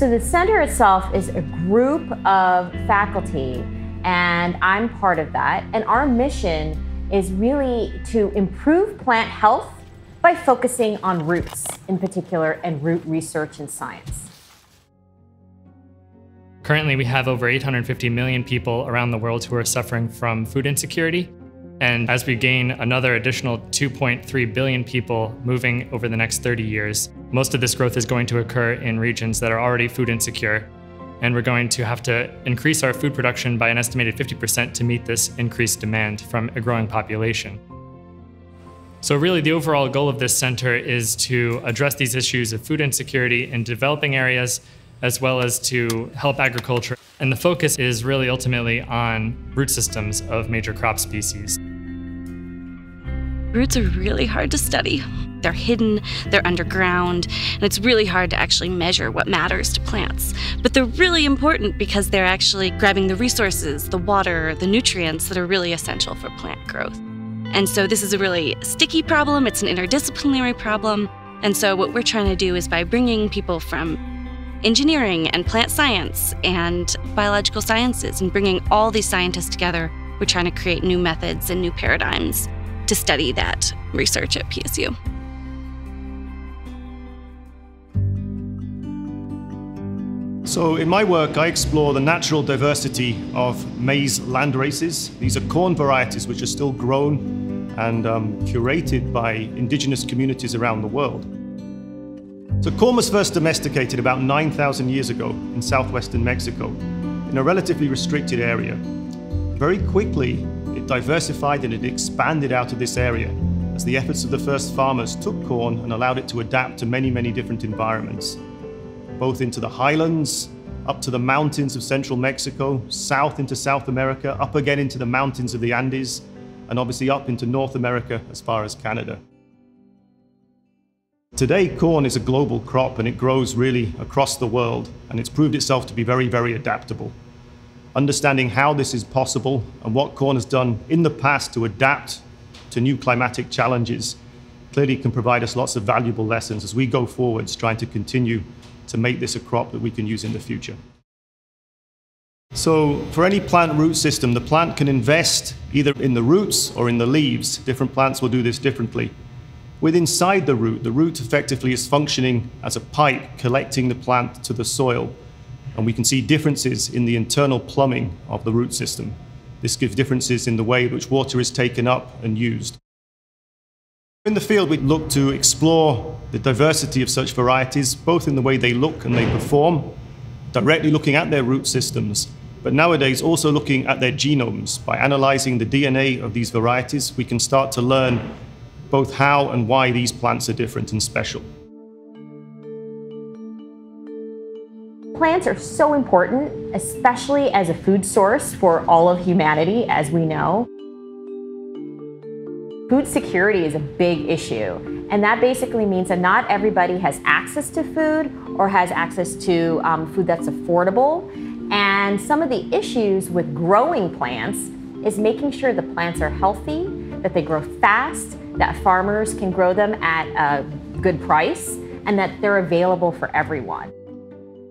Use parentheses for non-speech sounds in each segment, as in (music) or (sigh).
So the center itself is a group of faculty, and I'm part of that. And our mission is really to improve plant health by focusing on roots in particular and root research and science. Currently, we have over 850 million people around the world who are suffering from food insecurity. And as we gain another additional 2.3 billion people moving over the next 30 years, most of this growth is going to occur in regions that are already food insecure. And we're going to have to increase our food production by an estimated 50% to meet this increased demand from a growing population. So, really, the overall goal of this center is to address these issues of food insecurity in developing areas, as well as to help agriculture. And the focus is really ultimately on root systems of major crop species. Roots are really hard to study. They're hidden, they're underground, and it's really hard to actually measure what matters to plants. But they're really important because they're actually grabbing the resources, the water, the nutrients that are really essential for plant growth. And so this is a really sticky problem, it's an interdisciplinary problem. And so what we're trying to do is by bringing people from engineering and plant science and biological sciences and bringing all these scientists together, we're trying to create new methods and new paradigms to study that research at PSU. So in my work, I explore the natural diversity of maize landraces. These are corn varieties which are still grown and um, curated by indigenous communities around the world. So corn was first domesticated about 9,000 years ago in southwestern Mexico in a relatively restricted area. Very quickly, it diversified and it expanded out of this area as the efforts of the first farmers took corn and allowed it to adapt to many, many different environments both into the highlands, up to the mountains of central Mexico, south into South America, up again into the mountains of the Andes, and obviously up into North America as far as Canada. Today, corn is a global crop and it grows really across the world, and it's proved itself to be very, very adaptable. Understanding how this is possible and what corn has done in the past to adapt to new climatic challenges clearly can provide us lots of valuable lessons as we go forwards trying to continue to make this a crop that we can use in the future. So for any plant root system, the plant can invest either in the roots or in the leaves. Different plants will do this differently. With inside the root, the root effectively is functioning as a pipe collecting the plant to the soil. And we can see differences in the internal plumbing of the root system. This gives differences in the way in which water is taken up and used. In the field, we look to explore the diversity of such varieties, both in the way they look and they perform, directly looking at their root systems, but nowadays also looking at their genomes. By analyzing the DNA of these varieties, we can start to learn both how and why these plants are different and special. Plants are so important, especially as a food source for all of humanity, as we know. Food security is a big issue. And that basically means that not everybody has access to food or has access to um, food that's affordable. And some of the issues with growing plants is making sure the plants are healthy, that they grow fast, that farmers can grow them at a good price, and that they're available for everyone.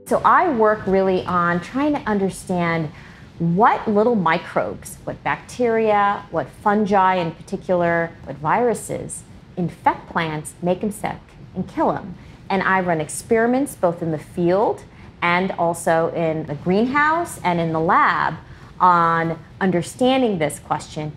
So I work really on trying to understand what little microbes, what bacteria, what fungi in particular, what viruses infect plants, make them sick, and kill them. And I run experiments both in the field and also in the greenhouse and in the lab on understanding this question.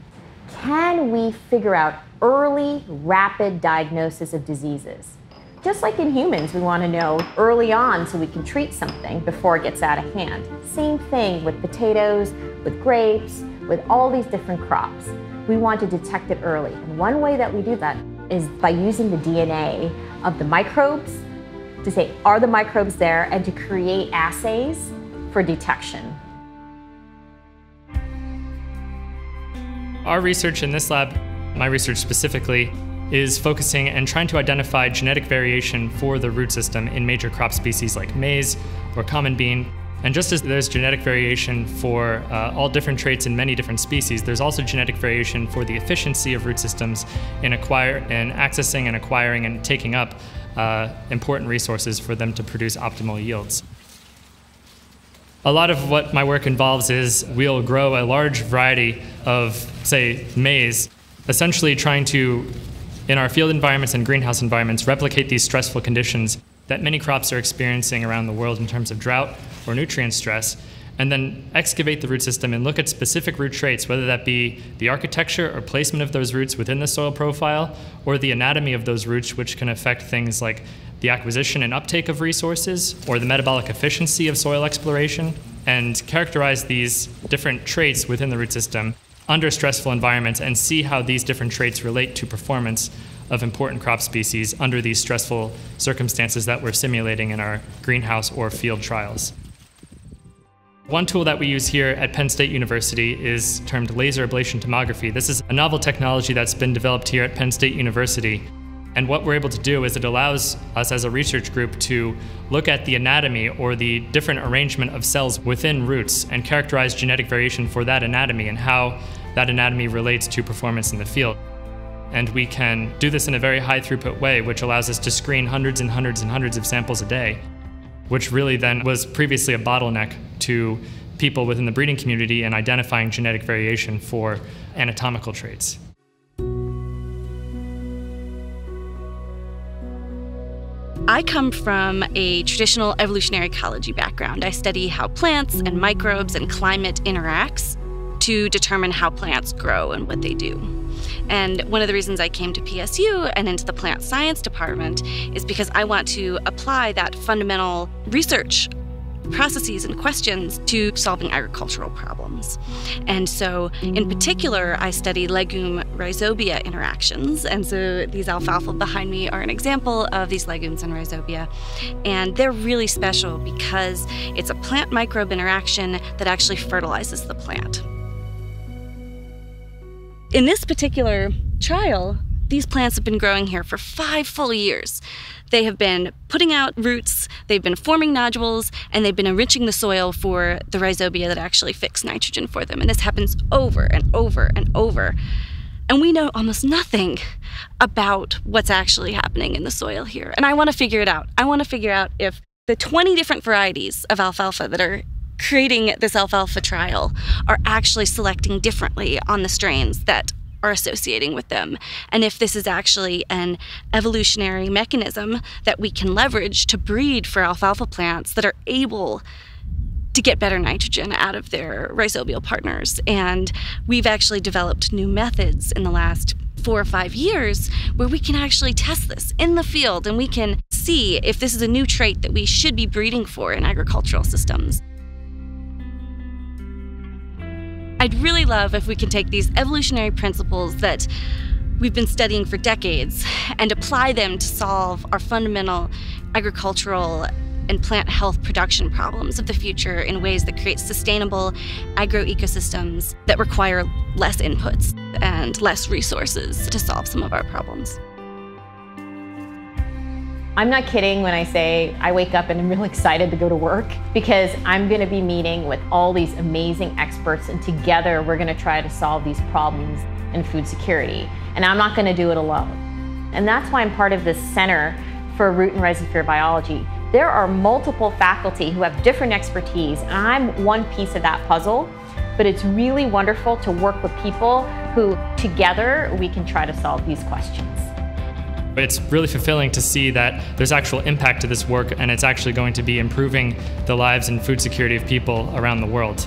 Can we figure out early, rapid diagnosis of diseases? Just like in humans, we want to know early on so we can treat something before it gets out of hand. Same thing with potatoes, with grapes, with all these different crops. We want to detect it early. And one way that we do that is by using the DNA of the microbes to say, are the microbes there, and to create assays for detection. Our research in this lab, my research specifically, is focusing and trying to identify genetic variation for the root system in major crop species like maize or common bean. And just as there's genetic variation for uh, all different traits in many different species, there's also genetic variation for the efficiency of root systems in, acquire, in accessing and acquiring and taking up uh, important resources for them to produce optimal yields. A lot of what my work involves is we'll grow a large variety of, say, maize, essentially trying to, in our field environments and greenhouse environments, replicate these stressful conditions that many crops are experiencing around the world in terms of drought or nutrient stress, and then excavate the root system and look at specific root traits, whether that be the architecture or placement of those roots within the soil profile, or the anatomy of those roots, which can affect things like the acquisition and uptake of resources, or the metabolic efficiency of soil exploration, and characterize these different traits within the root system under stressful environments and see how these different traits relate to performance of important crop species under these stressful circumstances that we're simulating in our greenhouse or field trials. One tool that we use here at Penn State University is termed laser ablation tomography. This is a novel technology that's been developed here at Penn State University and what we're able to do is it allows us as a research group to look at the anatomy or the different arrangement of cells within roots and characterize genetic variation for that anatomy and how that anatomy relates to performance in the field. And we can do this in a very high throughput way, which allows us to screen hundreds and hundreds and hundreds of samples a day, which really then was previously a bottleneck to people within the breeding community in identifying genetic variation for anatomical traits. I come from a traditional evolutionary ecology background. I study how plants and microbes and climate interacts to determine how plants grow and what they do. And one of the reasons I came to PSU and into the plant science department is because I want to apply that fundamental research processes and questions to solving agricultural problems. And so, in particular, I study legume rhizobia interactions. And so, these alfalfa behind me are an example of these legumes and rhizobia. And they're really special because it's a plant microbe interaction that actually fertilizes the plant. In this particular trial, these plants have been growing here for five full years. They have been putting out roots, they've been forming nodules, and they've been enriching the soil for the rhizobia that actually fix nitrogen for them. And this happens over and over and over. And we know almost nothing about what's actually happening in the soil here. And I want to figure it out. I want to figure out if the 20 different varieties of alfalfa that are creating this alfalfa trial are actually selecting differently on the strains that are associating with them, and if this is actually an evolutionary mechanism that we can leverage to breed for alfalfa plants that are able to get better nitrogen out of their rhizobial partners. And we've actually developed new methods in the last four or five years where we can actually test this in the field and we can see if this is a new trait that we should be breeding for in agricultural systems. I'd really love if we can take these evolutionary principles that we've been studying for decades and apply them to solve our fundamental agricultural and plant health production problems of the future in ways that create sustainable agroecosystems that require less inputs and less resources to solve some of our problems. I'm not kidding when I say I wake up and I'm (laughs) really excited to go to work because I'm going to be meeting with all these amazing experts and together we're going to try to solve these problems in food security. And I'm not going to do it alone. And that's why I'm part of this Center for Root and Rhizosphere Biology. There are multiple faculty who have different expertise and I'm one piece of that puzzle. But it's really wonderful to work with people who together we can try to solve these questions. It's really fulfilling to see that there's actual impact to this work and it's actually going to be improving the lives and food security of people around the world.